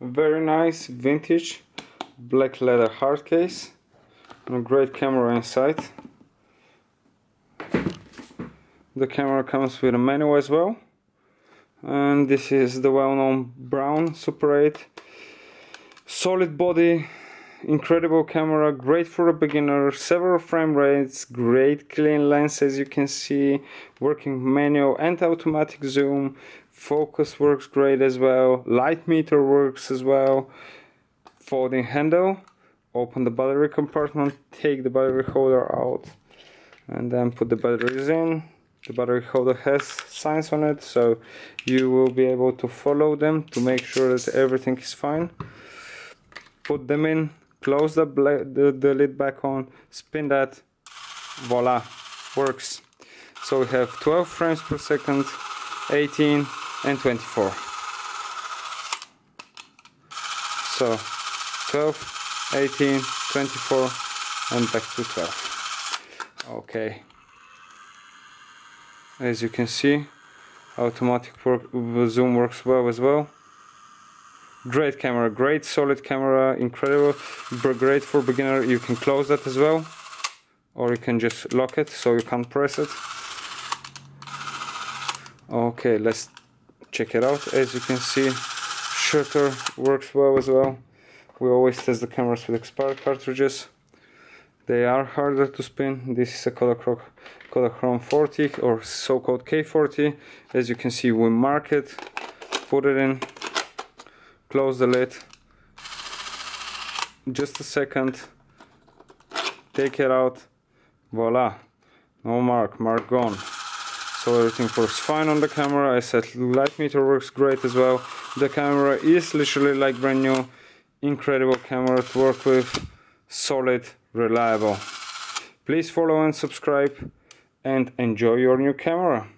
very nice vintage black leather hard case and a great camera inside the camera comes with a menu as well. And this is the well-known Braun super 8 solid body incredible camera great for a beginner several frame rates great clean lens as you can see working manual and automatic zoom. Focus works great as well light meter works as well. Folding handle open the battery compartment take the battery holder out and then put the batteries in. The battery holder has signs on it so you will be able to follow them to make sure that everything is fine. Put them in close the, the, the lid back on spin that voila works. So we have 12 frames per second 18 and 24 so 12 18 24 and back to 12 okay. As you can see automatic work, zoom works well as well great camera great solid camera incredible. Great for beginner. You can close that as well or you can just lock it so you can't press it. Okay let's check it out. As you can see shutter works well as well. We always test the cameras with expired cartridges. They are harder to spin. This is a Kodachrome, Kodachrome 40 or so-called K40 as you can see we mark it put it in close the lid. Just a second. Take it out. Voila. No mark. Mark gone. So everything works fine on the camera. I said light meter works great as well. The camera is literally like brand new. Incredible camera to work with. Solid reliable. Please follow and subscribe and enjoy your new camera